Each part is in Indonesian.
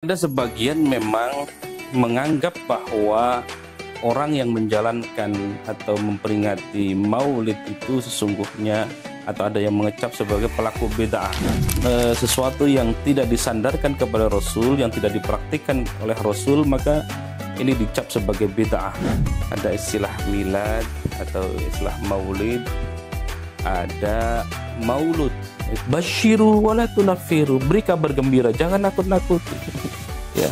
Ada sebagian memang menganggap bahwa orang yang menjalankan atau memperingati maulid itu sesungguhnya atau ada yang mengecap sebagai pelaku bid'ah. E, sesuatu yang tidak disandarkan kepada Rasul yang tidak dipraktikkan oleh Rasul maka ini dicap sebagai bid'ah. Ada istilah milad atau istilah maulid ada maulud basyiru wala tunafiru beri kabar gembira jangan nakut-nakuti ya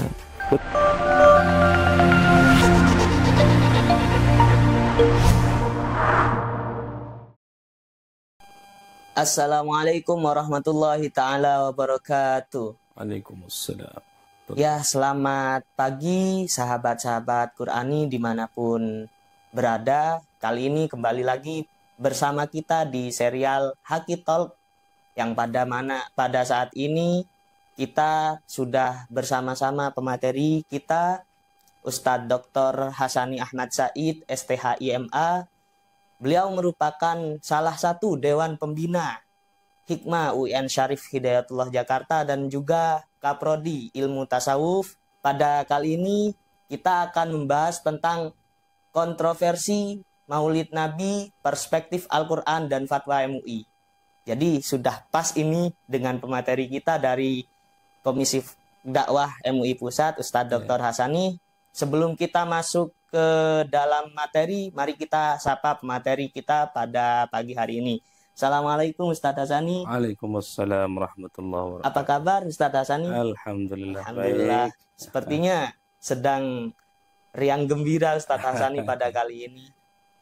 Assalamualaikum warahmatullahi taala wabarakatuh. Waalaikumsalam. Ya, selamat pagi sahabat-sahabat Qurani di mana pun berada. Kali ini kembali lagi bersama kita di serial Haki Talk yang pada mana pada saat ini kita sudah bersama-sama pemateri kita Ustadz Dr. Hasani Ahmad Said, STHIMA, Beliau merupakan salah satu Dewan Pembina Hikmah UN Syarif Hidayatullah Jakarta dan juga Kaprodi Ilmu Tasawuf. Pada kali ini kita akan membahas tentang kontroversi Maulid Nabi, perspektif Al-Quran dan fatwa MUI. Jadi sudah pas ini dengan pemateri kita dari Komisi Dakwah MUI Pusat, Ustadz Dr. Ya. Hasani. Sebelum kita masuk ke dalam materi, mari kita sapa pemateri kita pada pagi hari ini. Assalamualaikum Ustaz Hasani. Waalaikumsalam warahmatullahi wabarakatuh. Apa kabar Ustaz Hasani? Alhamdulillah. Alhamdulillah. Baik. Sepertinya sedang riang gembira Ustaz Hasani pada kali ini.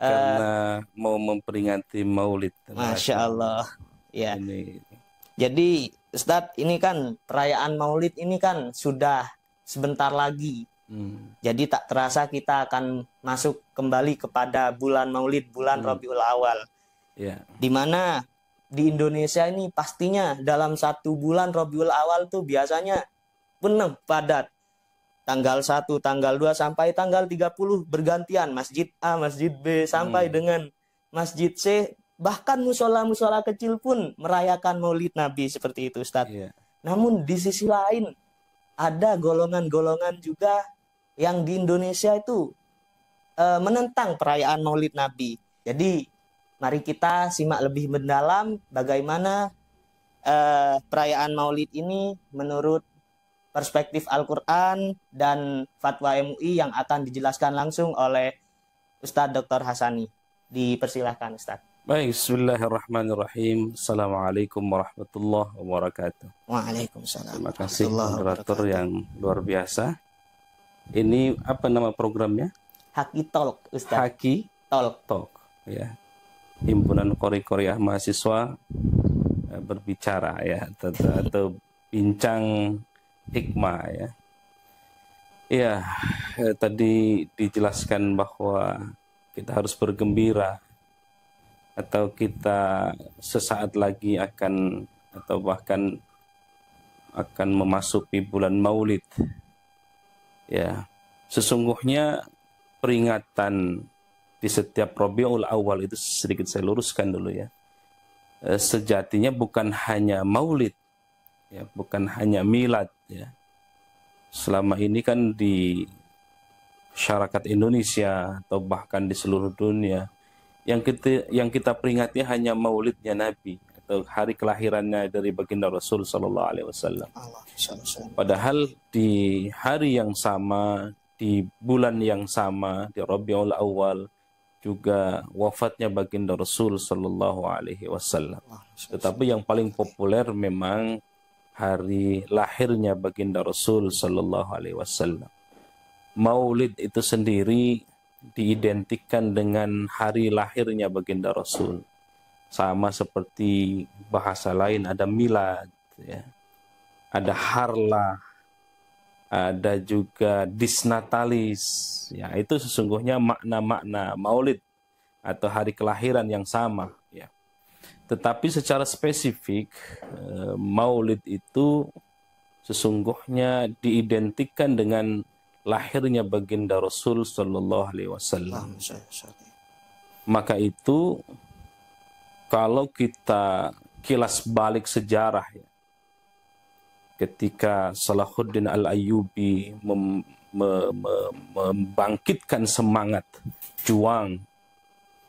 Karena uh, mau memperingati Maulid. Masya Allah. Ya. Ini. Jadi Ustadz ini kan perayaan Maulid ini kan sudah sebentar lagi Hmm. Jadi tak terasa kita akan masuk kembali kepada bulan Maulid, bulan hmm. Rabiul Awal. Yeah. Di mana di Indonesia ini pastinya dalam satu bulan Rabiul Awal tuh biasanya penuh padat. Tanggal 1, tanggal 2 sampai tanggal 30 bergantian masjid A, masjid B sampai hmm. dengan masjid C bahkan musola-musola kecil pun merayakan Maulid Nabi seperti itu Ustaz. Yeah. Namun di sisi lain ada golongan-golongan juga yang di Indonesia itu uh, menentang perayaan Maulid Nabi. Jadi mari kita simak lebih mendalam bagaimana uh, perayaan Maulid ini menurut perspektif Al-Quran dan fatwa MUI yang akan dijelaskan langsung oleh Ustadz Dr. Hasani. Dipersilahkan Ustadz. Baik, Bismillahirrahmanirrahim. Assalamualaikum warahmatullahi wabarakatuh. Waalaikumsalam. Terima kasih moderator yang luar biasa. Ini apa nama programnya? Haki Talk, Ustaz. Haki Talk. Talk, ya. Himpunan Kori-Korea mahasiswa eh, berbicara ya atau, atau bincang hikmah ya. Ya, eh, tadi dijelaskan bahwa kita harus bergembira atau kita sesaat lagi akan atau bahkan akan memasuki bulan Maulid. Ya sesungguhnya peringatan di setiap Rabiul Awal itu sedikit saya luruskan dulu ya. E, sejatinya bukan hanya Maulid ya bukan hanya milad ya. Selama ini kan di masyarakat Indonesia atau bahkan di seluruh dunia yang kita yang kita peringati hanya Maulidnya Nabi atau hari kelahirannya dari baginda Rasul Sallallahu Alaihi Wasallam. Padahal di hari yang sama, di bulan yang sama, di Rabiul Awal juga wafatnya baginda Rasul Sallallahu Alaihi Wasallam. Tetapi yang paling populer memang hari lahirnya baginda Rasul Sallallahu Alaihi Wasallam. Maulid itu sendiri diidentikan dengan hari lahirnya baginda Rasul. Sama seperti bahasa lain ada milad ya. Ada harlah ada juga disnatalis ya. Itu sesungguhnya makna-makna maulid atau hari kelahiran yang sama ya. Tetapi secara spesifik eh, maulid itu sesungguhnya diidentikan dengan lahirnya baginda Rasul Shallallahu Alaihi Wasallam. Maka itu kalau kita kilas balik sejarah ya, ketika Salahuddin Al-Ayyubi mem, me, me, membangkitkan semangat juang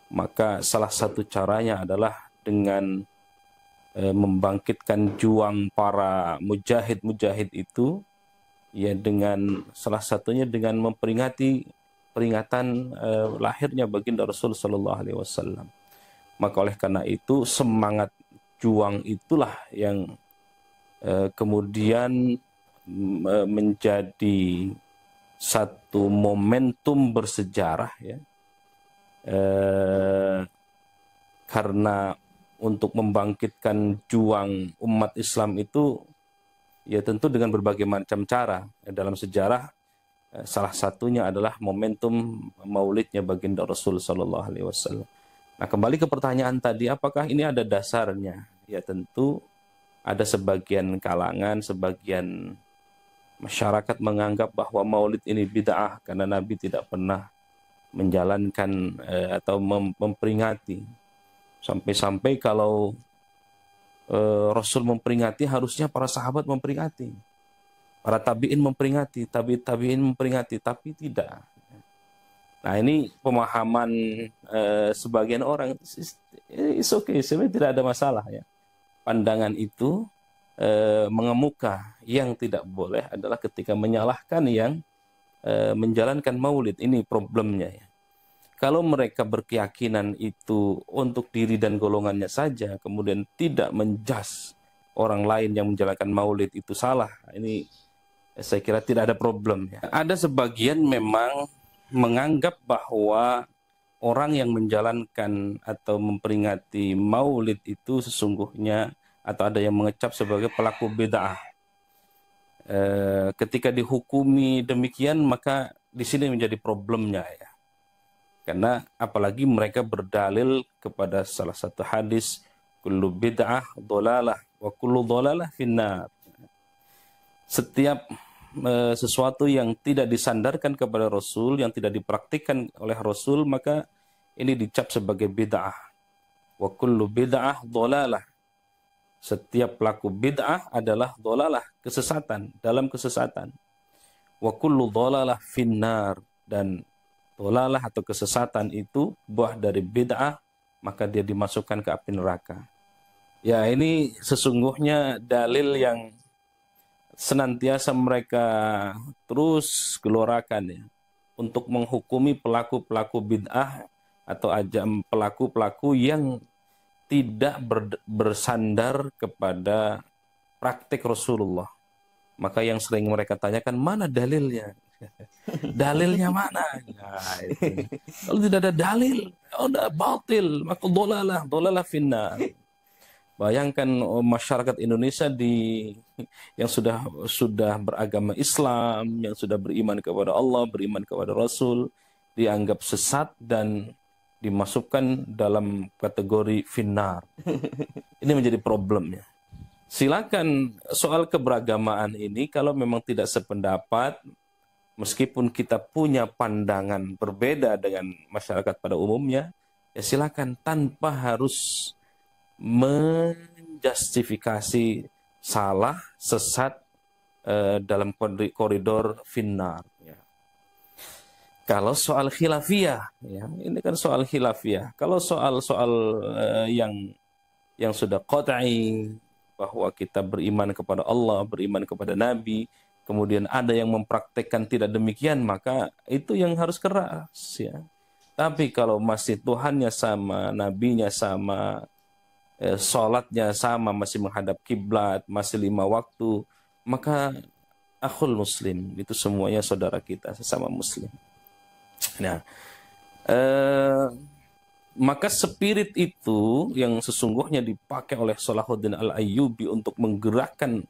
maka salah satu caranya adalah dengan e, membangkitkan juang para mujahid-mujahid itu ya dengan salah satunya dengan memperingati peringatan e, lahirnya baginda Rasul Shallallahu Alaihi Wasallam. Maka oleh karena itu semangat juang itulah yang e, kemudian e, menjadi satu momentum bersejarah ya e, karena untuk membangkitkan juang umat Islam itu ya tentu dengan berbagai macam cara. Dalam sejarah eh, salah satunya adalah momentum maulidnya baginda Rasul Shallallahu Alaihi Wasallam. Nah kembali ke pertanyaan tadi, apakah ini ada dasarnya? Ya tentu ada sebagian kalangan, sebagian masyarakat menganggap bahwa maulid ini bid'ah karena Nabi tidak pernah menjalankan eh, atau mem memperingati Sampai-sampai kalau Rasul memperingati, harusnya para sahabat memperingati. Para tabi'in memperingati, tabi tabi'in memperingati, tapi tidak. Nah ini pemahaman e, sebagian orang, it's okay, sebenarnya tidak ada masalah ya. Pandangan itu e, mengemuka yang tidak boleh adalah ketika menyalahkan yang menjalankan maulid. Ini problemnya ya kalau mereka berkeyakinan itu untuk diri dan golongannya saja, kemudian tidak menjas orang lain yang menjalankan maulid itu salah, ini saya kira tidak ada problem. Ya. Ada sebagian memang menganggap bahwa orang yang menjalankan atau memperingati maulid itu sesungguhnya atau ada yang mengecap sebagai pelaku bid'ah. E, ketika dihukumi demikian maka di sini menjadi problemnya ya karena apalagi mereka berdalil kepada salah satu hadis kullu bid'ah dolalah wa kullu dolalah finnar. Setiap e, sesuatu yang tidak disandarkan kepada Rasul, yang tidak dipraktikkan oleh Rasul, maka ini dicap sebagai bid'ah. Wa kullu bid'ah dolalah. Setiap pelaku bid'ah adalah dolalah, kesesatan, dalam kesesatan. Wa kullu dolalah finnar. Dan dolalah atau kesesatan itu buah dari bid'ah, maka dia dimasukkan ke api neraka. Ya ini sesungguhnya dalil yang senantiasa mereka terus keluarkan ya untuk menghukumi pelaku-pelaku bid'ah atau ajam pelaku-pelaku yang tidak ber, bersandar kepada praktik Rasulullah. Maka yang sering mereka tanyakan mana dalilnya? Dalilnya mana? Nah. Kalau tidak ada dalil, udah batil, maka dolalah, dolalah finna. Bayangkan oh, masyarakat Indonesia di yang sudah sudah beragama Islam, yang sudah beriman kepada Allah, beriman kepada Rasul, dianggap sesat dan dimasukkan dalam kategori finnar. Ini menjadi problemnya. Silakan soal keberagamaan ini kalau memang tidak sependapat meskipun kita punya pandangan berbeda dengan masyarakat pada umumnya, ya silakan tanpa harus menjustifikasi salah, sesat eh, dalam koridor finnar. Ya. Kalau soal khilafiyah, ya, ini kan soal khilafiyah. Kalau soal-soal eh, yang yang sudah qat'i bahwa kita beriman kepada Allah, beriman kepada Nabi, kemudian ada yang mempraktekkan tidak demikian, maka itu yang harus keras ya. Tapi kalau masih Tuhannya sama, nabinya sama, eh, sholatnya sama, masih menghadap kiblat, masih lima waktu, maka akhul muslim itu semuanya saudara kita sesama muslim. Nah, eh, maka spirit itu yang sesungguhnya dipakai oleh Salahuddin Al-Ayyubi untuk menggerakkan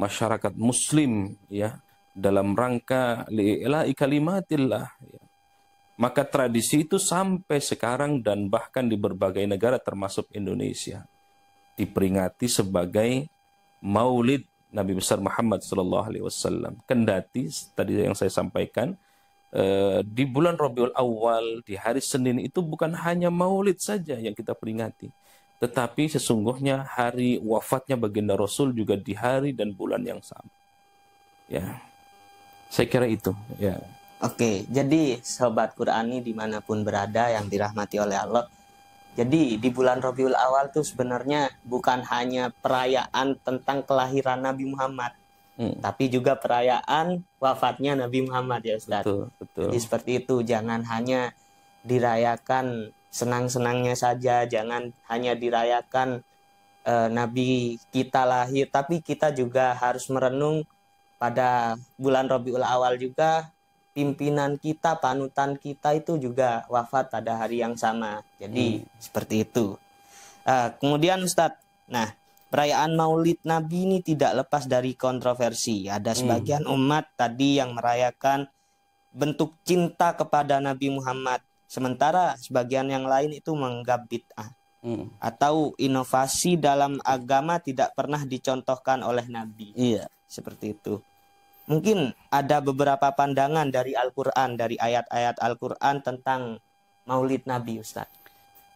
masyarakat muslim ya dalam rangka li'ila'i kalimatillah ya. maka tradisi itu sampai sekarang dan bahkan di berbagai negara termasuk Indonesia diperingati sebagai maulid Nabi besar Muhammad sallallahu alaihi wasallam kendati tadi yang saya sampaikan eh, di bulan Rabiul Awal di hari Senin itu bukan hanya maulid saja yang kita peringati tetapi sesungguhnya hari wafatnya baginda Rasul juga di hari dan bulan yang sama. Ya, saya kira itu. Ya. Oke, jadi sobat Qurani di mana pun berada yang dirahmati oleh Allah, jadi di bulan Rabiul Awal tuh sebenarnya bukan hanya perayaan tentang kelahiran Nabi Muhammad, hmm. tapi juga perayaan wafatnya Nabi Muhammad ya Ustaz. Betul, betul. Jadi seperti itu, jangan hanya dirayakan senang-senangnya saja, jangan hanya dirayakan uh, Nabi kita lahir, tapi kita juga harus merenung pada bulan Rabiul Awal juga pimpinan kita, panutan kita itu juga wafat pada hari yang sama. Jadi hmm. seperti itu. Uh, kemudian Ustadz, nah perayaan Maulid Nabi ini tidak lepas dari kontroversi. Ada hmm. sebagian hmm. umat tadi yang merayakan bentuk cinta kepada Nabi Muhammad Sementara sebagian yang lain itu menganggap bid'ah. Hmm. Atau inovasi dalam agama tidak pernah dicontohkan oleh Nabi. Iya. Seperti itu. Mungkin ada beberapa pandangan dari Al-Quran, dari ayat-ayat Al-Quran tentang maulid Nabi Ustaz.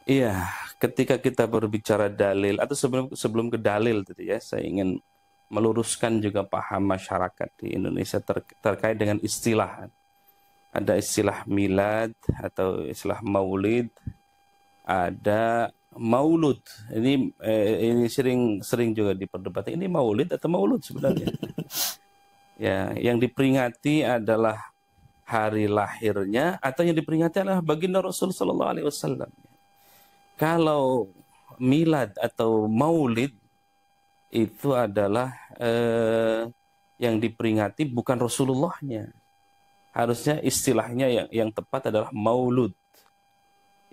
Iya, ketika kita berbicara dalil atau sebelum sebelum ke dalil tadi ya, saya ingin meluruskan juga paham masyarakat di Indonesia ter, terkait dengan istilah ada istilah milad atau istilah maulid, ada maulud. Ini eh, ini sering sering juga diperdebatkan. Ini maulid atau maulud sebenarnya? ya, yang diperingati adalah hari lahirnya atau yang diperingati adalah baginda Rasul Sallallahu Alaihi Wasallam. Kalau milad atau maulid itu adalah eh, yang diperingati bukan Rasulullahnya, harusnya istilahnya yang yang tepat adalah maulud.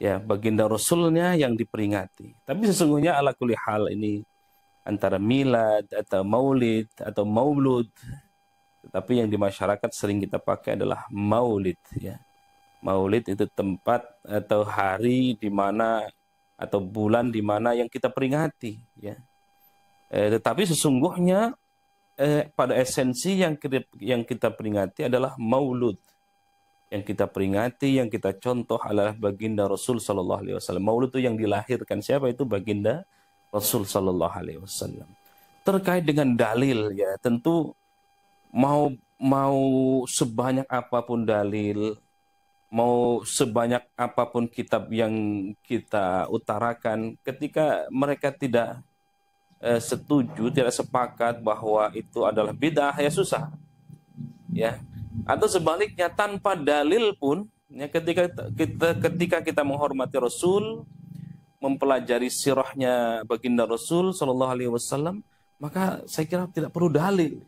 Ya, baginda rasulnya yang diperingati. Tapi sesungguhnya ala kulli hal ini antara milad atau maulid atau maulud tetapi yang di masyarakat sering kita pakai adalah maulid ya. Maulid itu tempat atau hari di mana atau bulan di mana yang kita peringati ya. Eh, tetapi sesungguhnya eh, pada esensi yang kita, yang kita peringati adalah maulud. Yang kita peringati, yang kita contoh adalah baginda Rasul Sallallahu Alaihi Wasallam. Maulud itu yang dilahirkan siapa itu baginda Rasul Sallallahu Alaihi Wasallam. Terkait dengan dalil ya tentu mau mau sebanyak apa pun dalil, mau sebanyak apa pun kitab yang kita utarakan, ketika mereka tidak eh, setuju, tidak sepakat bahwa itu adalah bid'ah, ya susah. Ya. Atau sebaliknya tanpa dalil pun ya ketika kita ketika kita menghormati Rasul, mempelajari sirahnya baginda Rasul Shallallahu alaihi wasallam, maka saya kira tidak perlu dalil.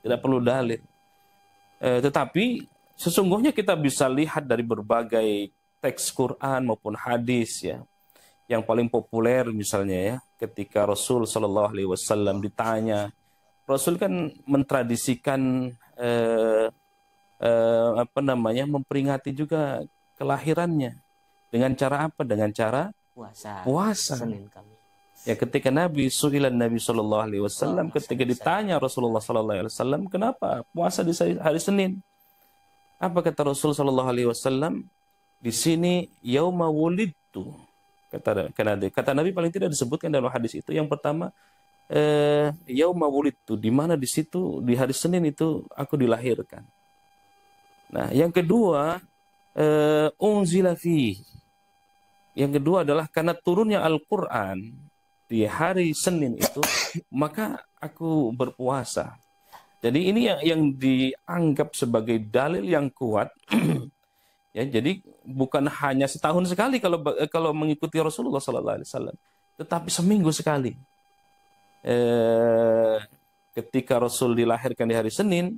Tidak perlu dalil. Eh, tetapi sesungguhnya kita bisa lihat dari berbagai teks Quran maupun hadis ya yang paling populer misalnya ya ketika Rasul Shallallahu Alaihi Wasallam ditanya Rasul kan mentradisikan eh, eh, apa namanya memperingati juga kelahirannya. Dengan cara apa? Dengan cara puasa. puasa. Ya ketika Nabi Suhilan Nabi Shallallahu Alaihi Wasallam oh, ketika ditanya Rasulullah Shallallahu Alaihi Wasallam kenapa puasa di hari Senin? Apa kata Rasul Shallallahu Alaihi Wasallam? Di sini yauma wulidtu Kata karena kata Nabi paling tidak disebutkan dalam hadis itu yang pertama eh yauma wulidtu di mana di situ di hari Senin itu aku dilahirkan. Nah, yang kedua eh unzila. Yang kedua adalah karena turunnya Al-Qur'an di hari Senin itu maka aku berpuasa. Jadi ini yang yang dianggap sebagai dalil yang kuat Ya, jadi bukan hanya setahun sekali kalau kalau mengikuti Rasulullah Sallallahu Alaihi Wasallam, tetapi seminggu sekali. Eh, ketika Rasul dilahirkan di hari Senin,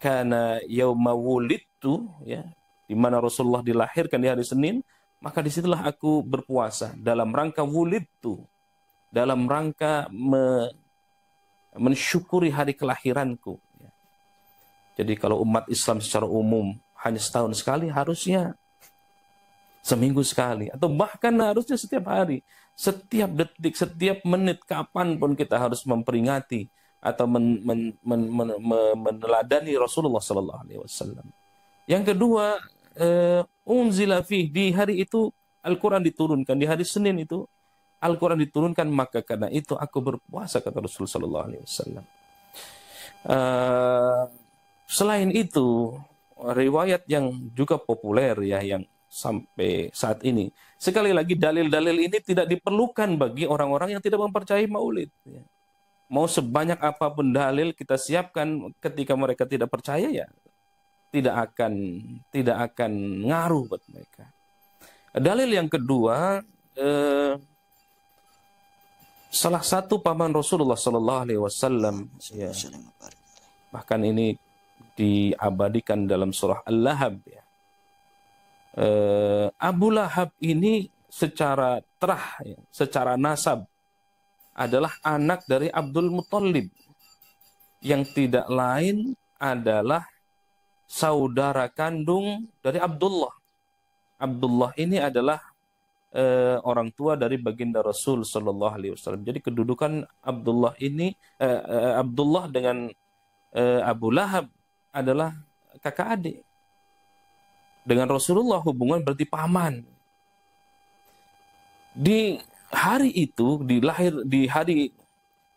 karena yauma wulidtu, ya, di mana Rasulullah dilahirkan di hari Senin, maka di situlah aku berpuasa dalam rangka wulidtu, dalam rangka me, mensyukuri hari kelahiranku. Ya. Jadi kalau umat Islam secara umum hanya setahun sekali harusnya seminggu sekali atau bahkan harusnya setiap hari setiap detik setiap menit kapan pun kita harus memperingati atau men, men, men, men, men, meneladani Rasulullah Sallallahu Alaihi Wasallam. Yang kedua, uh, di hari itu Al-Quran diturunkan di hari Senin itu Al-Quran diturunkan maka karena itu aku berpuasa kata Rasulullah Sallallahu Alaihi Wasallam. Uh, selain itu riwayat yang juga populer ya yang sampai saat ini sekali lagi dalil-dalil ini tidak diperlukan bagi orang-orang yang tidak mempercayai maulid. Ya. Mau sebanyak apa pun dalil kita siapkan ketika mereka tidak percaya ya tidak akan tidak akan ngaruh buat mereka. Dalil yang kedua eh, salah satu paman Rasulullah Sallallahu Alaihi Wasallam ya, bahkan ini diabadikan dalam surah Al-Lahab ya. Uh, Abu Lahab ini secara terah, ya, secara nasab adalah anak dari Abdul Muthalib yang tidak lain adalah saudara kandung dari Abdullah. Abdullah ini adalah uh, orang tua dari baginda Rasul Shallallahu Alaihi Wasallam. Jadi kedudukan Abdullah ini uh, Abdullah dengan Abu Lahab adalah kakak adik. Dengan Rasulullah hubungan berarti paman. Di hari itu, di lahir di hari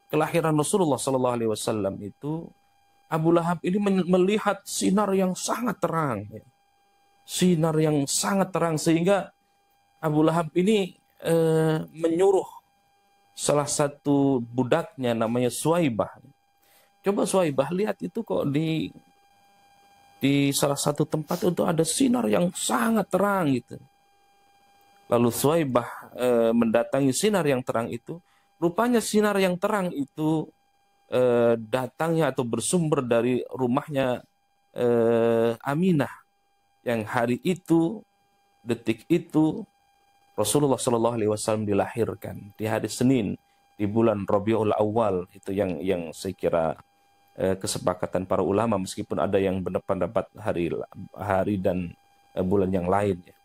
kelahiran Rasulullah Shallallahu Alaihi Wasallam itu Abu Lahab ini melihat sinar yang sangat terang, ya. sinar yang sangat terang sehingga Abu Lahab ini e, menyuruh salah satu budaknya namanya Suaibah. Coba Suaibah lihat itu kok di di salah satu tempat itu ada sinar yang sangat terang gitu. Lalu Suaibah e, mendatangi sinar yang terang itu. Rupanya sinar yang terang itu e, datangnya atau bersumber dari rumahnya e, Aminah yang hari itu detik itu Rasulullah Shallallahu Alaihi Wasallam dilahirkan di hari Senin di bulan Rabiul Awal itu yang yang saya kira eh, kesepakatan para ulama meskipun ada yang berpendapat hari hari dan eh, bulan yang lain. Ya.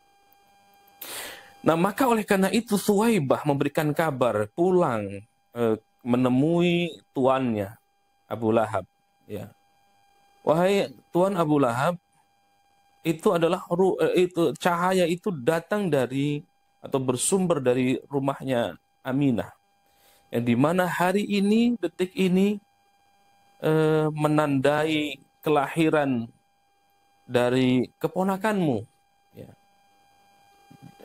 Nah maka oleh karena itu Suwaibah memberikan kabar pulang eh, menemui tuannya Abu Lahab. Ya. Wahai tuan Abu Lahab, itu adalah eh, itu cahaya itu datang dari atau bersumber dari rumahnya Aminah. Yang di mana hari ini, detik ini, eh, menandai kelahiran dari keponakanmu. Ya.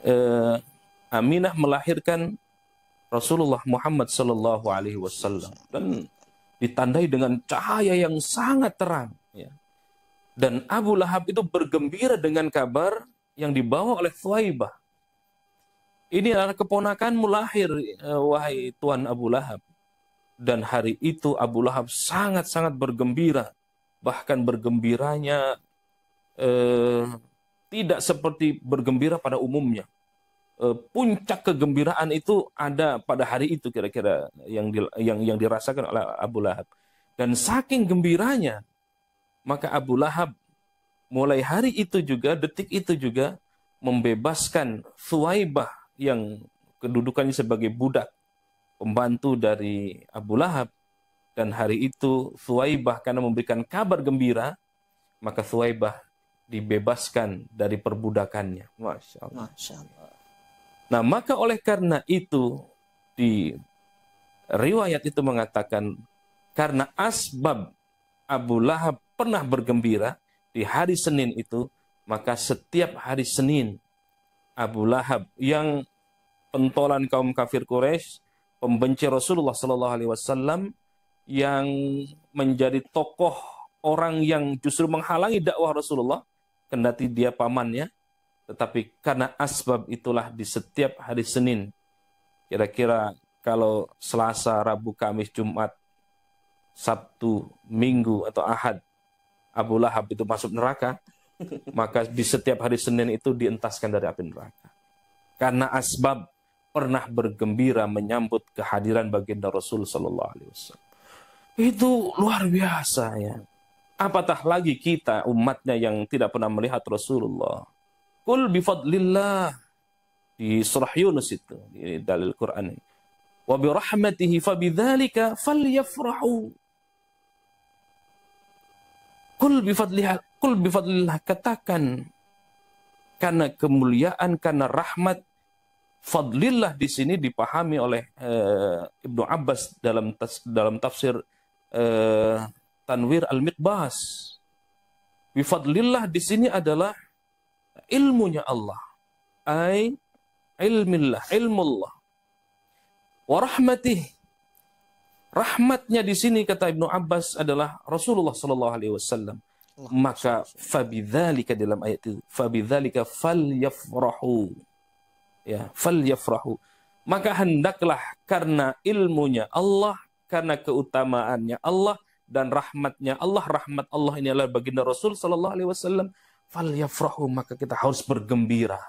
Eh, Aminah melahirkan Rasulullah Muhammad Sallallahu Alaihi Wasallam dan ditandai dengan cahaya yang sangat terang. Ya. Dan Abu Lahab itu bergembira dengan kabar yang dibawa oleh Thuaibah ini adalah keponakanmu lahir, eh, wahai Tuan Abu Lahab. Dan hari itu Abu Lahab sangat-sangat bergembira. Bahkan bergembiranya eh, tidak seperti bergembira pada umumnya. Eh, puncak kegembiraan itu ada pada hari itu kira-kira yang, di, yang, yang dirasakan oleh Abu Lahab. Dan saking gembiranya, maka Abu Lahab mulai hari itu juga, detik itu juga, membebaskan Thuwaibah yang kedudukannya sebagai budak, pembantu dari Abu Lahab. Dan hari itu Thuwaibah karena memberikan kabar gembira, maka Thuwaibah dibebaskan dari perbudakannya. Masya Allah. Masya Allah. Nah, maka oleh karena itu, di riwayat itu mengatakan, karena asbab Abu Lahab pernah bergembira di hari Senin itu, maka setiap hari Senin Abu Lahab yang pentolan kaum kafir Quraisy, pembenci Rasulullah Sallallahu Alaihi Wasallam yang menjadi tokoh orang yang justru menghalangi dakwah Rasulullah, kendati dia pamannya, tetapi karena asbab itulah di setiap hari Senin, kira-kira kalau Selasa, Rabu, Kamis, Jumat, Sabtu, Minggu atau Ahad, Abu Lahab itu masuk neraka, maka di setiap hari Senin itu dientaskan dari api neraka. Karena asbab pernah bergembira menyambut kehadiran baginda Rasul Sallallahu Alaihi Wasallam. Itu luar biasa ya. Apatah lagi kita umatnya yang tidak pernah melihat Rasulullah. Kul bifadlillah di surah Yunus itu di dalil Quran. Wa bi rahmatihi fabidzalika falyafrahu. Kul bifadlillah, kul bifadlillah katakan karena kemuliaan, karena rahmat fadlillah di sini dipahami oleh uh, Ibnu Abbas dalam tas, dalam tafsir uh, Tanwir Al-Miqbas. Bifadlillah di sini adalah ilmunya Allah. Ai ilmillah, ilmullah. Warahmatih. Rahmatnya di sini kata Ibnu Abbas adalah Rasulullah Sallallahu Alaihi Wasallam. Maka fabidzalika dalam ayat itu fabidzalika falyafrahu ya fal yafrahu maka hendaklah karena ilmunya Allah karena keutamaannya Allah dan rahmatnya Allah rahmat Allah ini adalah baginda Rasul sallallahu alaihi wasallam fal yafrahu maka kita harus bergembira.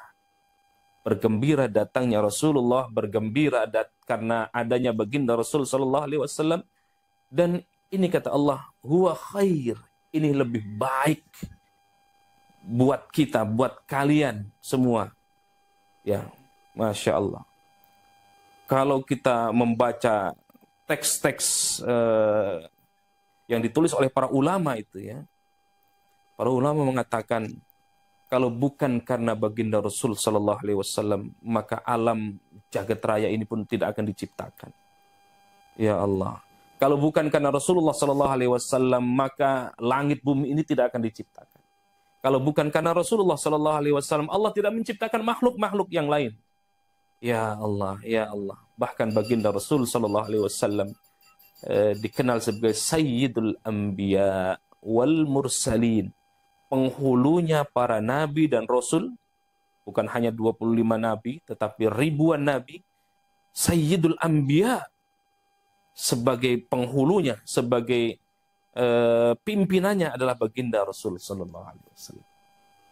Bergembira datangnya Rasulullah bergembira dat karena adanya baginda Rasul sallallahu alaihi wasallam. Dan ini kata Allah huwa khair. Ini lebih baik buat kita buat kalian semua. Ya Masya Allah. Kalau kita membaca teks-teks uh, yang ditulis oleh para ulama itu ya, para ulama mengatakan kalau bukan karena baginda Rasul Sallallahu Alaihi Wasallam maka alam jagat raya ini pun tidak akan diciptakan. Ya Allah. Kalau bukan karena Rasulullah Sallallahu Alaihi Wasallam maka langit bumi ini tidak akan diciptakan. Kalau bukan karena Rasulullah Sallallahu Alaihi Wasallam Allah tidak menciptakan makhluk-makhluk yang lain. Ya Allah, ya Allah. Bahkan baginda Rasul Sallallahu Alaihi Wasallam eh, dikenal sebagai Sayyidul Anbiya wal Mursalin. Penghulunya para nabi dan rasul. Bukan hanya 25 nabi, tetapi ribuan nabi. Sayyidul Anbiya sebagai penghulunya, sebagai eh, pimpinannya adalah baginda Rasul Sallallahu Alaihi Wasallam.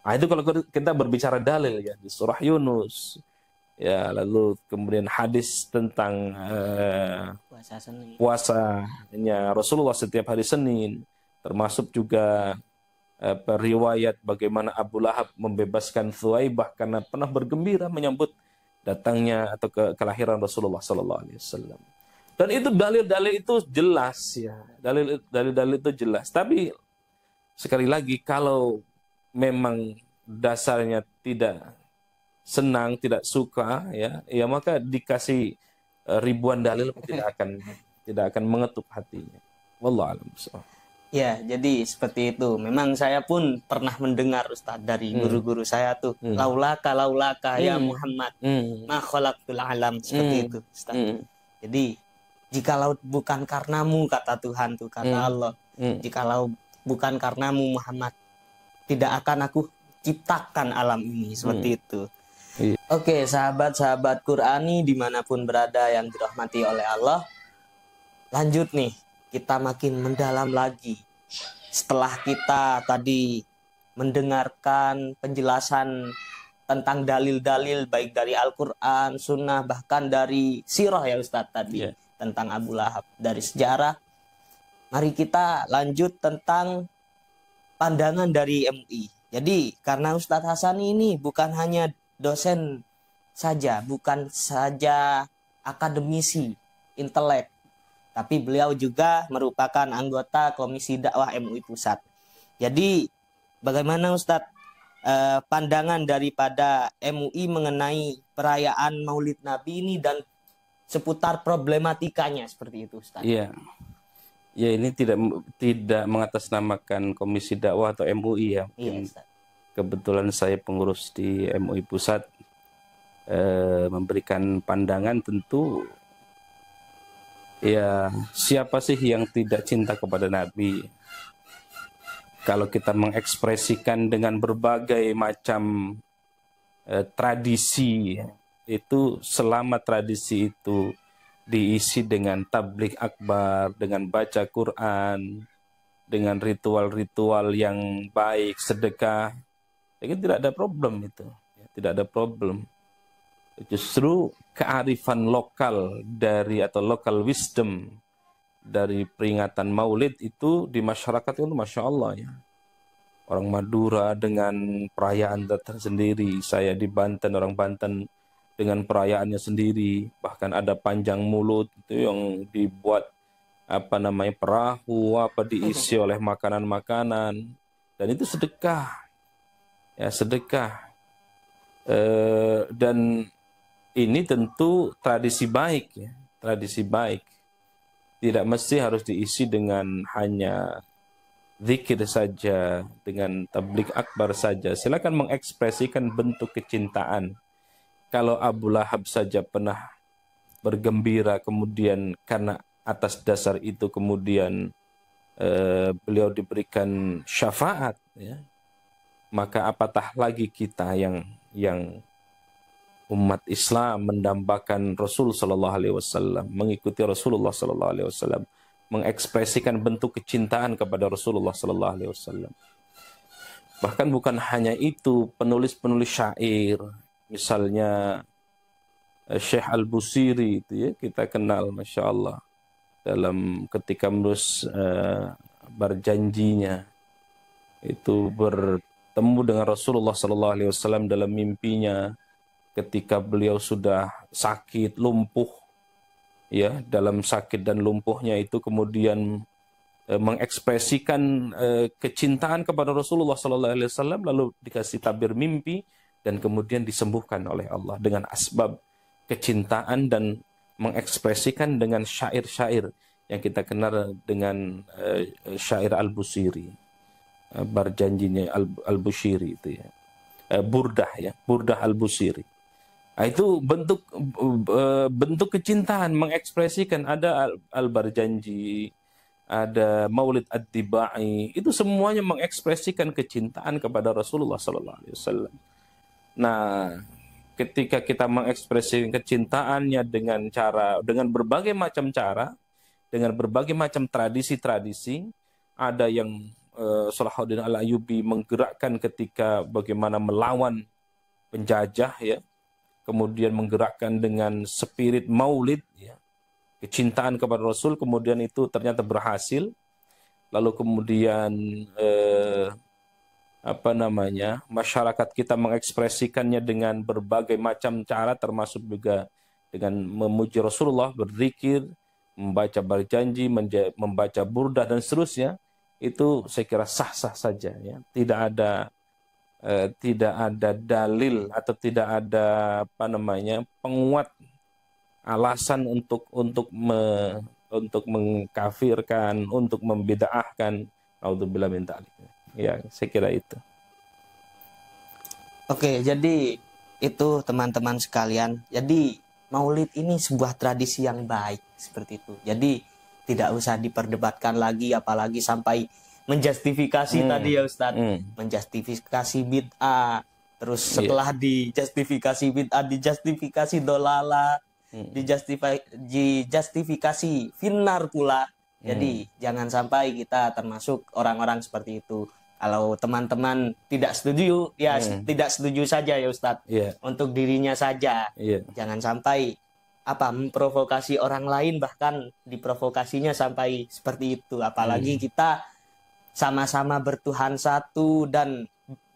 Nah, itu kalau kita berbicara dalil ya di surah Yunus, ya lalu kemudian hadis tentang uh, puasa Senin. puasanya Rasulullah setiap hari Senin termasuk juga uh, periwayat bagaimana Abu Lahab membebaskan Thuaibah karena pernah bergembira menyambut datangnya atau ke kelahiran Rasulullah Sallallahu Alaihi Wasallam. Dan itu dalil-dalil itu jelas ya. Dalil dalil-dalil itu jelas. Tapi sekali lagi kalau memang dasarnya tidak senang, tidak suka, ya, ya maka dikasih eh, ribuan dalil tidak akan tidak akan mengetuk hatinya. Wallah alam Ya, jadi seperti itu. Memang saya pun pernah mendengar Ustaz dari hmm. guru-guru saya tuh, hmm. laulaka laulaka ya hmm. ya Muhammad, hmm. ma khalaqtul alam seperti hmm. itu, Ustaz. Hmm. Jadi jikalau bukan karenamu kata Tuhan tuh kata hmm. Allah, hmm. jikalau bukan karenamu Muhammad, tidak akan aku ciptakan alam ini seperti hmm. itu. Iya. Oke, sahabat-sahabat Qurani di mana pun berada yang dirahmati oleh Allah. Lanjut nih, kita makin mendalam lagi. Setelah kita tadi mendengarkan penjelasan tentang dalil-dalil baik dari Al-Quran, Sunnah, bahkan dari Sirah ya Ustadz tadi. Yeah. Tentang Abu Lahab. Dari sejarah. Mari kita lanjut tentang pandangan dari MUI. Jadi karena Ustadz Hasan ini bukan hanya dosen saja, bukan saja akademisi, intelek, tapi beliau juga merupakan anggota Komisi Dakwah MUI Pusat. Jadi, bagaimana Ustadz eh, pandangan daripada MUI mengenai perayaan Maulid Nabi ini dan seputar problematikanya seperti itu, Ustadz? Iya. Ya ini tidak tidak mengatasnamakan Komisi Dakwah atau MUI ya. Iya, Ustadz kebetulan saya pengurus di MUI Pusat eh, memberikan pandangan tentu ya siapa sih yang tidak cinta kepada Nabi? Kalau kita mengekspresikan dengan berbagai macam eh, tradisi itu selama tradisi itu diisi dengan tablik akbar dengan baca Quran dengan ritual-ritual yang baik sedekah kira tidak ada problem itu. Ya, tidak ada problem. Justru kearifan lokal dari atau local wisdom dari peringatan Maulid itu di masyarakat itu masya Allah ya. Orang Madura dengan perayaan tersendiri, saya di Banten orang Banten dengan perayaannya sendiri, bahkan ada panjang mulut itu yang dibuat apa namanya perahu apa diisi oleh makanan-makanan dan itu sedekah ya sedekah e, dan ini tentu tradisi baik ya, tradisi baik. Tidak mesti harus diisi dengan hanya zikir saja, dengan tablik akbar saja. Silakan mengekspresikan bentuk kecintaan. Kalau Abu Lahab saja pernah bergembira kemudian karena atas dasar itu kemudian eh, beliau diberikan syafaat ya maka apatah lagi kita yang yang umat Islam mendambakan Rasul Shallallahu Alaihi Wasallam, mengikuti Rasulullah Shallallahu Alaihi Wasallam, mengekspresikan bentuk kecintaan kepada Rasulullah Shallallahu Alaihi Wasallam. Bahkan bukan hanya itu, penulis-penulis syair, misalnya eh, Syekh Al Busiri itu ya kita kenal, masya Allah dalam ketika menulis uh, berjanjinya itu bertemu dengan Rasulullah Shallallahu Alaihi Wasallam dalam mimpinya ketika beliau sudah sakit, lumpuh, ya dalam sakit dan lumpuhnya itu kemudian e, mengekspresikan e, kecintaan kepada Rasulullah Sallallahu Alaihi Wasallam lalu dikasih tabir mimpi dan kemudian disembuhkan oleh Allah dengan asbab kecintaan dan mengekspresikan dengan syair-syair yang kita kenal dengan e, syair Al-Busiri. E, berjanjinya Al-Busiri itu ya. E, burdah ya, Burdah Al-Busiri. Nah, itu bentuk eh, bentuk kecintaan mengekspresikan ada al-barjanji, ada Maulid Ad-Dibai, itu semuanya mengekspresikan kecintaan kepada Rasulullah sallallahu alaihi wasallam. Nah, ketika kita mengekspresikan kecintaannya dengan cara dengan berbagai macam cara, dengan berbagai macam tradisi-tradisi, ada yang uh, Salahuddin Al-Ayyubi menggerakkan ketika bagaimana melawan penjajah ya kemudian menggerakkan dengan spirit maulid, ya, kecintaan kepada Rasul, kemudian itu ternyata berhasil. Lalu kemudian eh, apa namanya masyarakat kita mengekspresikannya dengan berbagai macam cara, termasuk juga dengan memuji Rasulullah, berzikir, membaca berjanji, membaca burdah dan seterusnya. Itu saya kira sah-sah saja, ya. Tidak ada eh, tidak ada dalil atau tidak ada apa namanya penguat alasan untuk untuk me, untuk mengkafirkan, untuk membedaahkan Alhamdulillah minta Ya, saya kira itu. Oke, jadi itu teman-teman sekalian. Jadi Maulid ini sebuah tradisi yang baik seperti itu. Jadi tidak usah diperdebatkan lagi apalagi sampai menjustifikasi hmm. tadi ya Ustadz hmm. menjustifikasi bid'ah terus iya. setelah yeah. dijustifikasi bid'ah dijustifikasi dolala hmm. dijustifikasi finar pula hmm. jadi jangan sampai kita termasuk orang-orang seperti itu kalau teman-teman tidak setuju ya hmm. tidak setuju saja ya Ustadz yeah. untuk dirinya saja yeah. jangan sampai apa memprovokasi orang lain bahkan diprovokasinya sampai seperti itu apalagi hmm. kita sama-sama bertuhan satu dan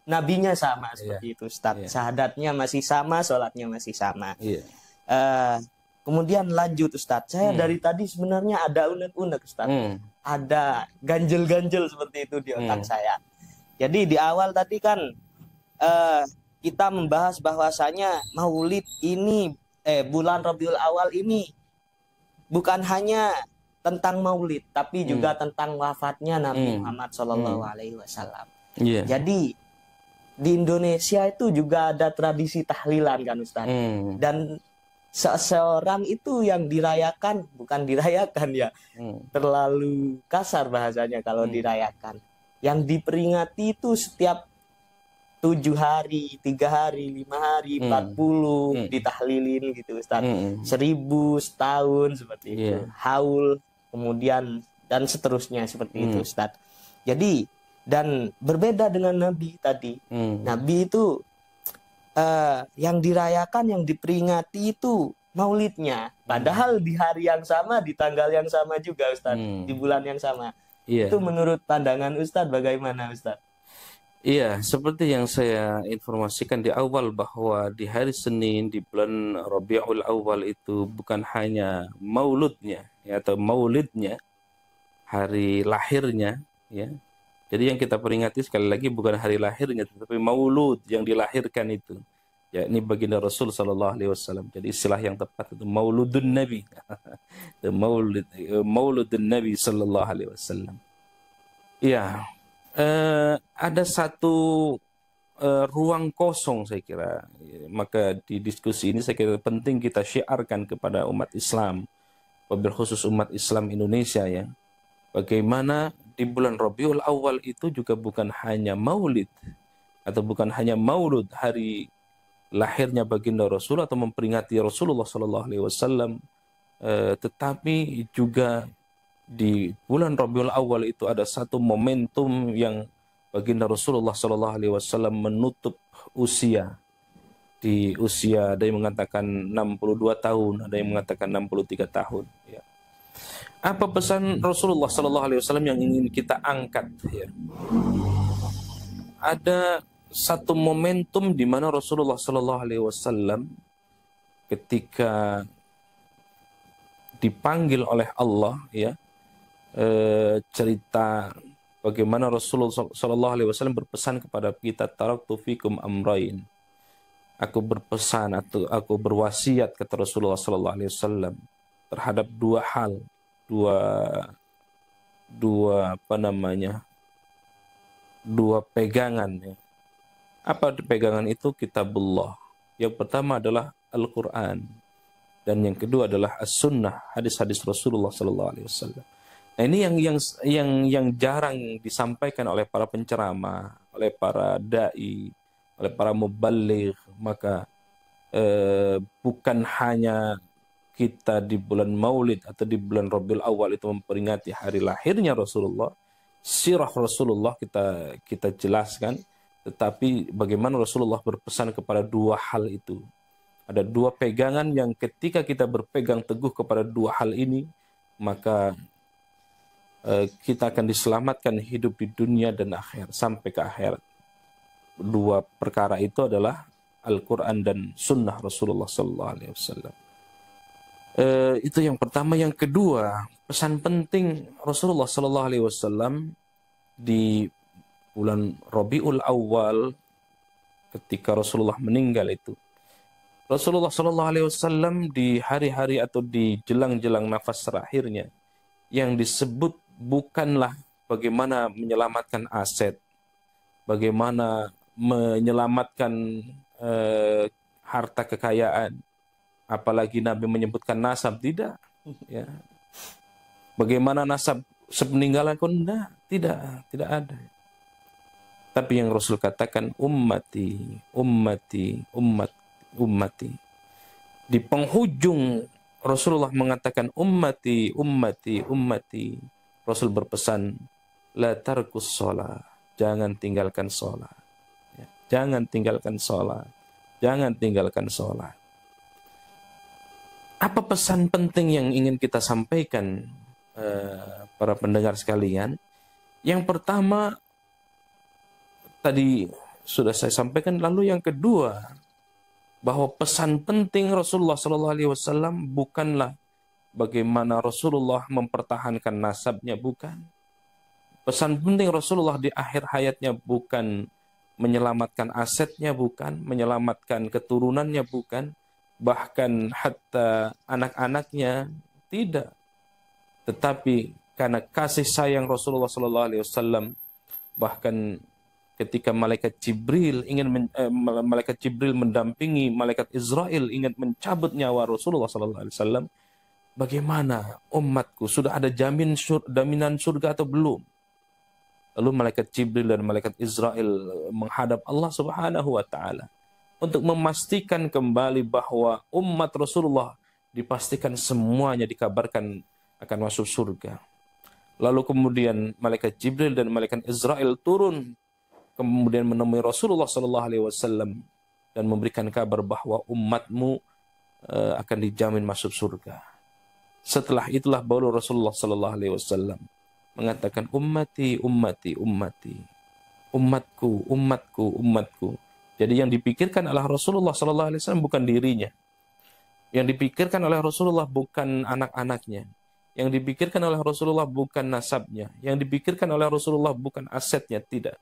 nabinya sama iya. seperti yeah. itu Ustaz. Yeah. Syahadatnya masih sama, sholatnya masih sama. Yeah. Iya. Uh, kemudian lanjut Ustaz. Saya hmm. dari tadi sebenarnya ada unek-unek Ustaz. Hmm. Ada ganjel-ganjel seperti itu di otak hmm. saya. Jadi di awal tadi kan uh, kita membahas bahwasanya Maulid ini eh bulan Rabiul Awal ini bukan hanya tentang Maulid, tapi hmm. juga tentang wafatnya Nabi hmm. Muhammad Shallallahu hmm. Alaihi Wasallam. Yeah. Jadi di Indonesia itu juga ada tradisi tahlilan kan Ustaz. Hmm. Dan seseorang itu yang dirayakan bukan dirayakan ya, hmm. terlalu kasar bahasanya kalau hmm. dirayakan. Yang diperingati itu setiap tujuh hari, tiga hari, lima hari, hmm. empat puluh hmm. ditahlilin gitu Ustaz. Hmm. Seribu setahun seperti yeah. itu. Haul kemudian dan seterusnya seperti hmm. itu Ustaz. Jadi dan berbeda dengan Nabi tadi. Hmm. Nabi itu uh, yang dirayakan, yang diperingati itu maulidnya. Padahal di hari yang sama, di tanggal yang sama juga Ustaz, hmm. di bulan yang sama. Yeah. Itu menurut pandangan Ustadz bagaimana Ustadz? Iya, seperti yang saya informasikan di awal bahwa di hari Senin di bulan Rabiul Awal itu bukan hanya mauludnya ya, atau maulidnya, hari lahirnya ya. Jadi yang kita peringati sekali lagi bukan hari lahirnya tetapi maulud yang dilahirkan itu. yakni baginda Rasul Sallallahu Alaihi Wasallam. Jadi istilah yang tepat itu Mauludun Nabi, Maulud Mauludun Nabi Sallallahu Alaihi Wasallam. Ya, eh, ada satu eh, ruang kosong saya kira. Maka di diskusi ini saya kira penting kita syiarkan kepada umat Islam, khusus umat Islam Indonesia ya. Bagaimana di bulan Rabiul Awal itu juga bukan hanya Maulid atau bukan hanya Maulud hari lahirnya baginda Rasul atau memperingati Rasulullah Wasallam, eh, tetapi juga di bulan Rabiul Awal itu ada satu momentum yang baginda Rasulullah Sallallahu Alaihi Wasallam menutup usia di usia ada yang mengatakan 62 tahun, ada yang mengatakan 63 tahun. Ya. Apa pesan Rasulullah Sallallahu Alaihi Wasallam yang ingin kita angkat? Ya. Ada satu momentum di mana Rasulullah Shallallahu Alaihi Wasallam ketika dipanggil oleh Allah ya e, cerita bagaimana Rasulullah Wasallam berpesan kepada kita taraktu fikum amrain aku berpesan atau aku berwasiat kata Rasulullah Shallallahu Alaihi Wasallam terhadap dua hal dua dua apa namanya dua pegangan ya apa pegangan itu? Kitabullah. Yang pertama adalah Al-Quran. Dan yang kedua adalah As-Sunnah, hadis-hadis Rasulullah Sallallahu Alaihi Wasallam. Nah ini yang yang yang yang jarang disampaikan oleh para penceramah, oleh para dai, oleh para mubalik. Maka eh, bukan hanya kita di bulan Maulid atau di bulan Rabiul Awal itu memperingati hari lahirnya Rasulullah, sirah Rasulullah kita kita jelaskan, tetapi bagaimana Rasulullah berpesan kepada dua hal itu. Ada dua pegangan yang ketika kita berpegang teguh kepada dua hal ini, maka kita akan diselamatkan hidup di dunia dan akhir sampai ke akhirat. Dua perkara itu adalah Al-Quran dan Sunnah Rasulullah Sallallahu Alaihi Wasallam. Uh, itu yang pertama. Yang kedua, pesan penting Rasulullah Sallallahu Alaihi Wasallam di bulan Rabiul Awal ketika Rasulullah meninggal itu. Rasulullah Shallallahu Alaihi Wasallam di hari-hari atau di jelang-jelang nafas terakhirnya yang disebut bukanlah bagaimana menyelamatkan aset, bagaimana menyelamatkan eh, harta kekayaan, apalagi Nabi menyebutkan nasab tidak, ya. Bagaimana nasab sepeninggalan pun tidak, tidak, tidak ada. Tapi yang Rasul katakan ummati, ummati, ummat, ummati. Di penghujung Rasulullah mengatakan ummati, ummati, ummati. Rasul berpesan, la tarkus sholat. Jangan tinggalkan sholat. Ya, jangan tinggalkan sholat. Jangan tinggalkan sholat. Apa pesan penting yang ingin kita sampaikan uh, para pendengar sekalian? Yang pertama, tadi sudah saya sampaikan. Lalu yang kedua, bahwa pesan penting Rasulullah Wasallam bukanlah bagaimana Rasulullah mempertahankan nasabnya, bukan. Pesan penting Rasulullah di akhir hayatnya bukan menyelamatkan asetnya, bukan menyelamatkan keturunannya, bukan bahkan hatta anak-anaknya tidak. Tetapi karena kasih sayang Rasulullah Shallallahu Alaihi Wasallam bahkan ketika malaikat Jibril ingin men, eh, malaikat Jibril mendampingi malaikat Israel ingin mencabut nyawa Rasulullah sallallahu alaihi wasallam bagaimana umatku? Sudah ada jamin sur, jaminan surga atau belum? Lalu malaikat Jibril dan malaikat Israel menghadap Allah Subhanahu wa taala untuk memastikan kembali bahwa umat Rasulullah dipastikan semuanya dikabarkan akan masuk surga. Lalu kemudian malaikat Jibril dan malaikat Israel turun kemudian menemui Rasulullah Sallallahu Alaihi Wasallam dan memberikan kabar bahwa umatmu uh, akan dijamin masuk surga. Setelah itulah baru Rasulullah Sallallahu Alaihi Wasallam mengatakan ummati ummati ummati umatku umatku umatku. Jadi yang dipikirkan oleh Rasulullah Sallallahu Alaihi Wasallam bukan dirinya. Yang dipikirkan oleh Rasulullah bukan anak-anaknya. Yang dipikirkan oleh Rasulullah bukan nasabnya. Yang dipikirkan oleh Rasulullah bukan asetnya, tidak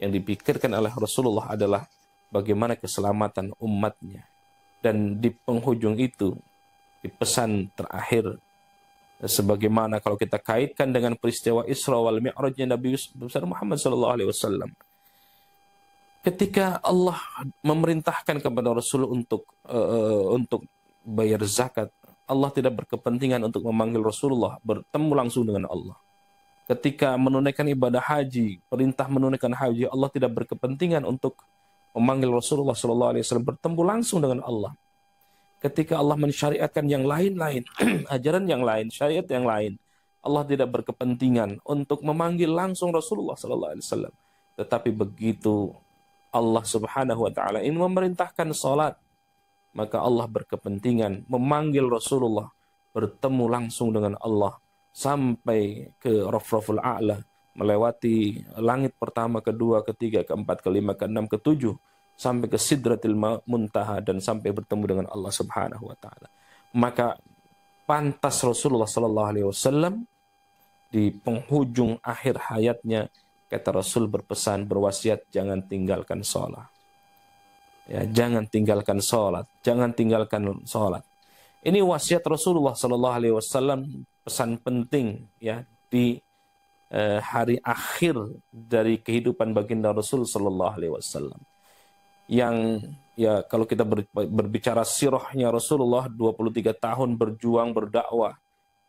yang dipikirkan oleh Rasulullah adalah bagaimana keselamatan umatnya. Dan di penghujung itu, di pesan terakhir, sebagaimana kalau kita kaitkan dengan peristiwa Isra wal Mi'rajnya Nabi besar Muhammad sallallahu alaihi wasallam. Ketika Allah memerintahkan kepada Rasul untuk uh, untuk bayar zakat, Allah tidak berkepentingan untuk memanggil Rasulullah bertemu langsung dengan Allah. Ketika menunaikan ibadah haji, perintah menunaikan haji, Allah tidak berkepentingan untuk memanggil Rasulullah Wasallam bertemu langsung dengan Allah. Ketika Allah mensyariatkan yang lain-lain, ajaran yang lain, syariat yang lain, Allah tidak berkepentingan untuk memanggil langsung Rasulullah Shallallahu Alaihi Wasallam. Tetapi begitu Allah Subhanahu Wa Taala ini memerintahkan salat, maka Allah berkepentingan memanggil Rasulullah bertemu langsung dengan Allah sampai ke Rafraful A'la melewati langit pertama, kedua, ketiga, keempat, kelima, keenam, ketujuh sampai ke Sidratil Muntaha dan sampai bertemu dengan Allah Subhanahu wa taala. Maka pantas Rasulullah sallallahu alaihi wasallam di penghujung akhir hayatnya kata Rasul berpesan berwasiat jangan tinggalkan sholat. Ya, jangan tinggalkan sholat, jangan tinggalkan sholat. Ini wasiat Rasulullah Sallallahu Alaihi Wasallam pesan penting ya di eh, hari akhir dari kehidupan baginda Rasul Sallallahu Alaihi Wasallam yang ya kalau kita ber, berbicara sirahnya Rasulullah 23 tahun berjuang berdakwah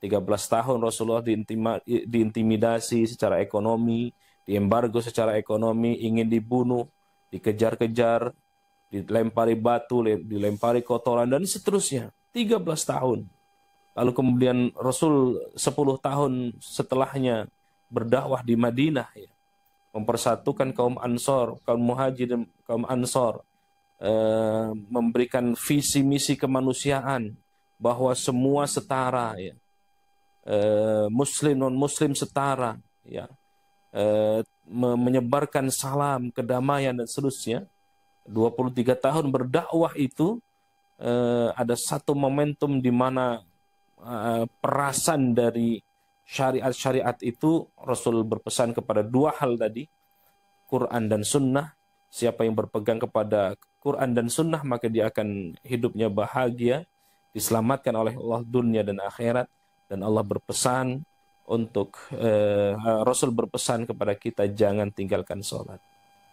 13 tahun Rasulullah diintima, diintimidasi secara ekonomi, diembargo secara ekonomi, ingin dibunuh, dikejar-kejar, dilempari batu, dilempari kotoran dan seterusnya. 13 tahun. Lalu kemudian Rasul 10 tahun setelahnya berdakwah di Madinah ya. Mempersatukan kaum Ansor, kaum Muhajir kaum Ansor. Eh, memberikan visi misi kemanusiaan bahwa semua setara ya. Eh, muslim non muslim setara ya. Eh, menyebarkan salam, kedamaian dan seterusnya. 23 tahun berdakwah itu ada satu momentum di mana eh, perasan dari syariat-syariat itu Rasul berpesan kepada dua hal tadi, Quran dan Sunnah. Siapa yang berpegang kepada Quran dan Sunnah maka dia akan hidupnya bahagia, diselamatkan oleh Allah dunia dan akhirat. Dan Allah berpesan untuk eh, Rasul berpesan kepada kita jangan tinggalkan sholat.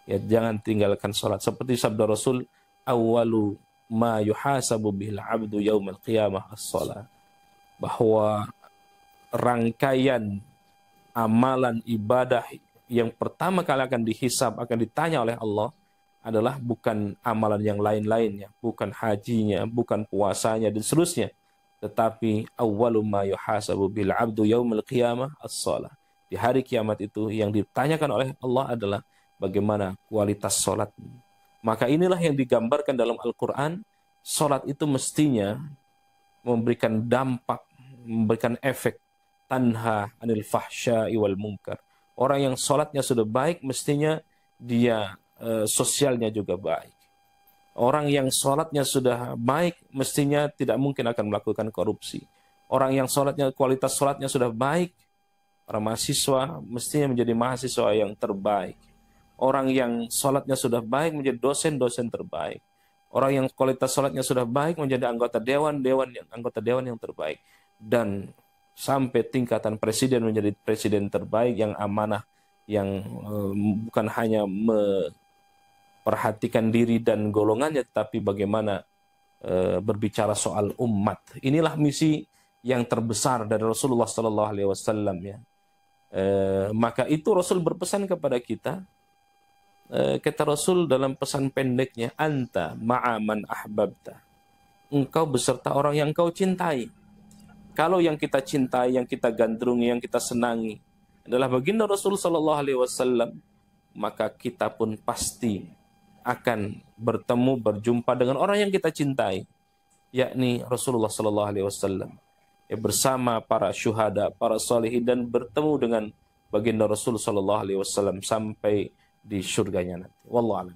Ya jangan tinggalkan sholat. Seperti sabda Rasul, awalu ma yuhasabu bil abdu yaumal qiyamah as-sholat. Bahwa rangkaian amalan ibadah yang pertama kali akan dihisap, akan ditanya oleh Allah adalah bukan amalan yang lain-lainnya, bukan hajinya, bukan puasanya dan seterusnya, tetapi awwalu ma yuhasabu bil abdu yaumil qiyamah as-shalah. Di hari kiamat itu yang ditanyakan oleh Allah adalah bagaimana kualitas salat. Maka inilah yang digambarkan dalam Al-Qur'an, salat itu mestinya memberikan dampak, memberikan efek tanha anil fahsya wal munkar. Orang yang sholatnya sudah baik, mestinya dia e, sosialnya juga baik. Orang yang sholatnya sudah baik, mestinya tidak mungkin akan melakukan korupsi. Orang yang sholatnya, kualitas sholatnya sudah baik, para mahasiswa mestinya menjadi mahasiswa yang terbaik. Orang yang sholatnya sudah baik menjadi dosen-dosen terbaik. Orang yang kualitas sholatnya sudah baik menjadi anggota dewan, dewan yang anggota dewan yang terbaik. Dan sampai tingkatan presiden menjadi presiden terbaik yang amanah yang uh, bukan hanya memperhatikan diri dan golongannya tapi bagaimana uh, berbicara soal umat. Inilah misi yang terbesar dari Rasulullah Sallallahu Alaihi Wasallam ya. Uh, maka itu Rasul berpesan kepada kita kata Rasul dalam pesan pendeknya anta ma'aman ahbabta engkau beserta orang yang kau cintai kalau yang kita cintai, yang kita gandrungi, yang kita senangi adalah baginda Rasul Sallallahu Alaihi Wasallam, maka kita pun pasti akan bertemu berjumpa dengan orang yang kita cintai, yakni Rasulullah Sallallahu Alaihi Wasallam. Ya, bersama para syuhada, para salihin dan bertemu dengan baginda Rasul Sallallahu Alaihi Wasallam sampai di surganya nanti. Wallahu a'lam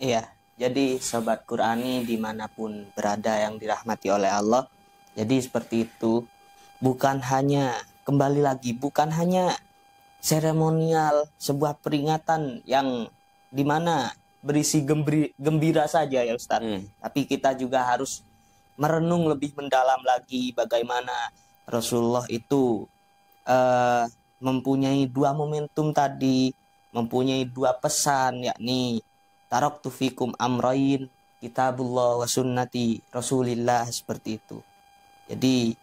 Iya, jadi sobat Qurani di mana pun berada yang dirahmati oleh Allah, jadi seperti itu, bukan hanya kembali lagi, bukan hanya seremonial sebuah peringatan yang di mana berisi gembira, gembira saja ya Ustaz. Hmm. Tapi kita juga harus merenung lebih mendalam lagi bagaimana Rasulullah itu uh, mempunyai dua momentum tadi, mempunyai dua pesan yakni taraktu fikum amrain kitabullah wa sunnati Rasulillah seperti itu. Jadi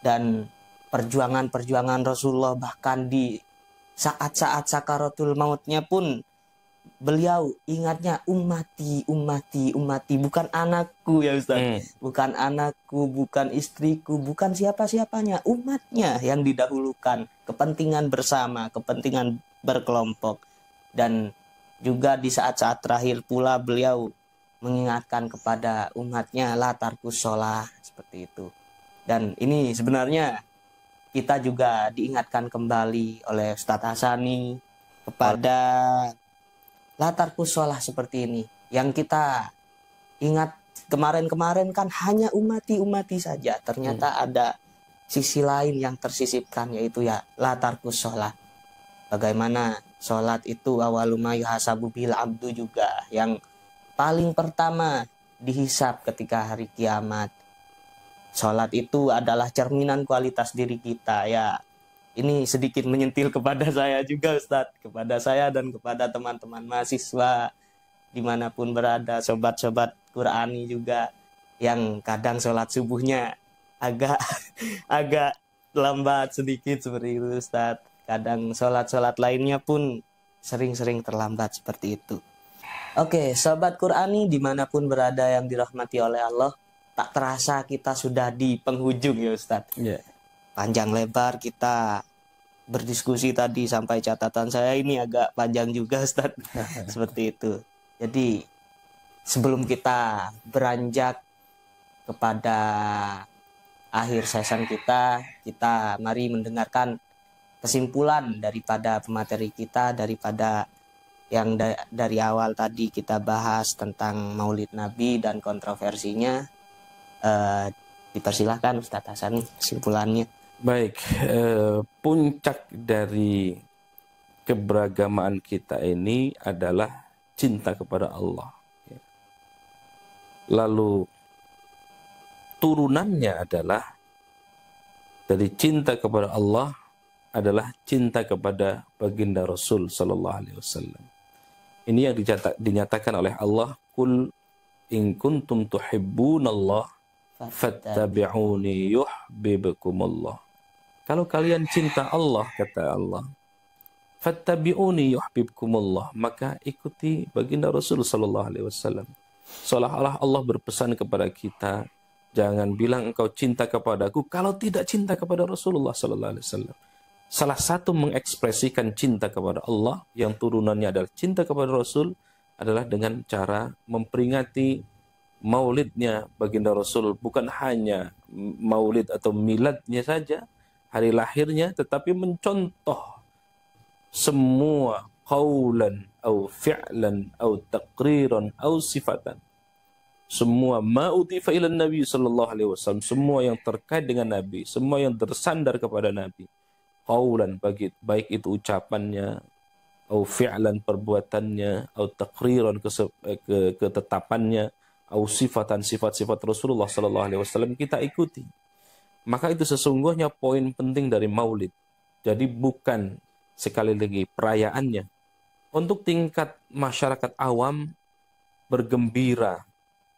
dan perjuangan-perjuangan Rasulullah bahkan di saat-saat sakaratul mautnya pun beliau ingatnya umati umati umati bukan anakku ya Ustaz. Hmm. bukan anakku bukan istriku bukan siapa-siapanya. Umatnya yang didahulukan. Kepentingan bersama kepentingan berkelompok. Dan juga di saat-saat terakhir pula beliau mengingatkan kepada umatnya latar sholah seperti itu dan ini sebenarnya kita juga diingatkan kembali oleh Ustadz Hasani kepada latar sholah seperti ini. Yang kita ingat kemarin-kemarin kan hanya umati-umati saja. Ternyata hmm. ada sisi lain yang tersisipkan yaitu ya latar sholah bagaimana sholat itu awaluma yuhasabu bil abdu juga yang paling pertama dihisap ketika hari kiamat Sholat itu adalah cerminan kualitas diri kita ya. Ini sedikit menyentil kepada saya juga Ustadz, kepada saya dan kepada teman-teman mahasiswa di mana pun berada, sobat-sobat Qurani juga yang kadang sholat subuhnya agak agak lambat sedikit seperti itu Ustadz. Kadang sholat-sholat lainnya pun sering-sering terlambat seperti itu. Oke, sobat Qurani di mana pun berada yang dirahmati oleh Allah, tak terasa kita sudah di penghujung ya Ustadz. Yeah. Panjang lebar kita berdiskusi tadi sampai catatan saya ini agak panjang juga Ustadz. Seperti itu. Jadi sebelum kita beranjak kepada akhir season kita, kita mari mendengarkan kesimpulan daripada pemateri kita daripada yang da dari awal tadi kita bahas tentang Maulid Nabi dan kontroversinya uh, dipersilahkan Ustadz Hasan kesimpulannya. Baik, uh, puncak dari keberagamaan kita ini adalah cinta kepada Allah. Lalu turunannya adalah dari cinta kepada Allah adalah cinta kepada baginda Rasul Sallallahu Alaihi Wasallam. Ini yang dinyatakan oleh Allah, Kul in kuntum tuhibbunallah fattabi'uni yuhibbukumullah. Kalau kalian cinta Allah, kata Allah, fattabi'uni yuhibbukumullah, maka ikuti baginda Rasul sallallahu alaihi wasallam. Seolah-olah Allah berpesan kepada kita, jangan bilang engkau cinta kepadaku kalau tidak cinta kepada Rasulullah sallallahu alaihi wasallam. Salah satu mengekspresikan cinta kepada Allah yang turunannya adalah cinta kepada Rasul adalah dengan cara memperingati maulidnya baginda Rasul bukan hanya maulid atau miladnya saja, hari lahirnya, tetapi mencontoh semua qawlan atau fi'lan atau taqriran atau sifatan. Semua ma'utifa ila Nabi sallallahu alaihi wasallam, semua yang terkait dengan Nabi, semua yang bersandar kepada Nabi. Qawlan bagi baik itu ucapannya, atau fi'lan perbuatannya, atau taqriran ketetapannya, atau sifatan sifat-sifat Rasulullah Sallallahu Alaihi Wasallam kita ikuti. Maka itu sesungguhnya poin penting dari Maulid. Jadi bukan sekali lagi perayaannya. Untuk tingkat masyarakat awam bergembira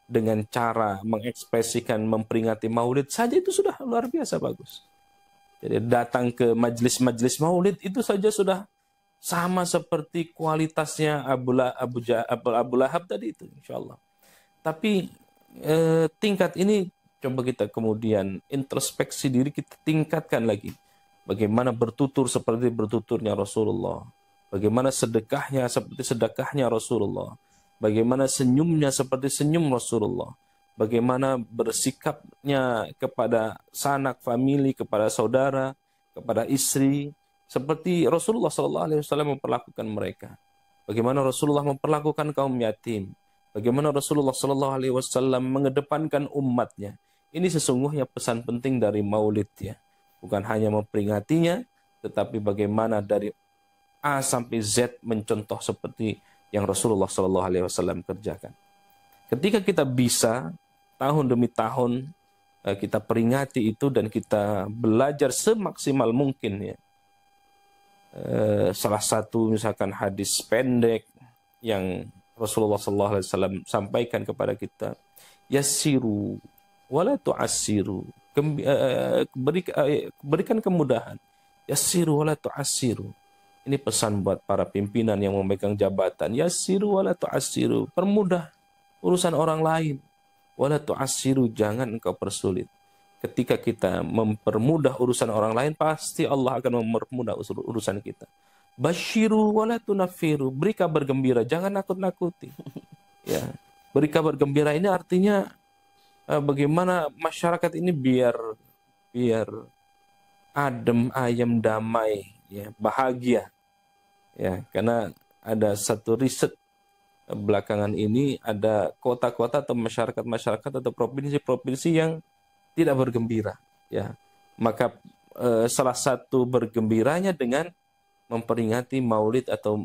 dengan cara mengekspresikan memperingati Maulid saja itu sudah luar biasa bagus. Jadi datang ke majelis-majelis Maulid itu saja sudah sama seperti kualitasnya Abu, Abu, Abu Lahab tadi itu, insya Allah. Tapi eh, tingkat ini coba kita kemudian introspeksi diri kita tingkatkan lagi. Bagaimana bertutur seperti bertuturnya Rasulullah. Bagaimana sedekahnya seperti sedekahnya Rasulullah. Bagaimana senyumnya seperti senyum Rasulullah. Bagaimana bersikapnya kepada sanak famili, kepada saudara, kepada istri, seperti Rasulullah SAW memperlakukan mereka. Bagaimana Rasulullah memperlakukan kaum yatim, Bagaimana Rasulullah Shallallahu Alaihi Wasallam mengedepankan umatnya. Ini sesungguhnya pesan penting dari Maulid ya. Bukan hanya memperingatinya, tetapi bagaimana dari A sampai Z mencontoh seperti yang Rasulullah Shallallahu Alaihi Wasallam kerjakan. Ketika kita bisa tahun demi tahun eh, kita peringati itu dan kita belajar semaksimal mungkin ya. Eh, salah satu misalkan hadis pendek yang Rasulullah Shallallahu Alaihi Wasallam sampaikan kepada kita, yasiru wala tu'assiru. Eh, berikan kemudahan. Yasiru wala tu'assiru. Ini pesan buat para pimpinan yang memegang jabatan. Yasiru wala tu'assiru. Permudah urusan orang lain. Wala tu'assiru, jangan engkau persulit. Ketika kita mempermudah urusan orang lain, pasti Allah akan mempermudah urusan kita. Bashiru wala tunafiru, beri kabar gembira, jangan nakut-nakuti. ya, beri kabar gembira ini artinya uh, bagaimana masyarakat ini biar biar adem, ayam, damai, ya, bahagia. Ya, karena ada satu riset belakangan ini ada kota-kota atau masyarakat-masyarakat atau provinsi-provinsi yang tidak bergembira ya maka e, salah satu bergembiranya dengan memperingati maulid atau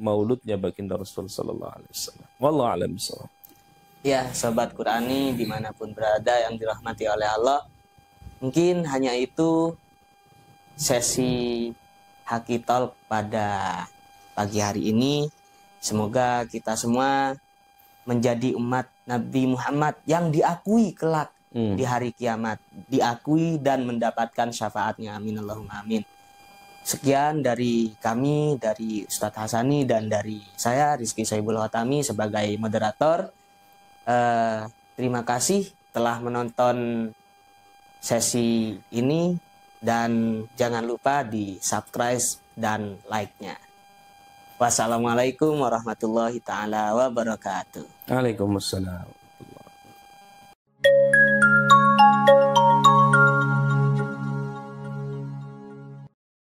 mauludnya baginda Rasul sallallahu alaihi wasallam wallahu alam ya sobat Qurani di mana pun berada yang dirahmati oleh Allah mungkin hanya itu sesi hakitol pada pagi hari ini Semoga kita semua menjadi umat Nabi Muhammad yang diakui kelak hmm. di hari kiamat, diakui dan mendapatkan syafaatnya. Amin Allahumma amin. Sekian dari kami, dari Ustadz Hasani dan dari saya Rizky Saibul Hatami sebagai moderator. Uh, terima kasih telah menonton sesi ini dan jangan lupa di subscribe dan like-nya. Wassalamualaikum warahmatullahi taala wabarakatuh. Waalaikumsalam. Thank you.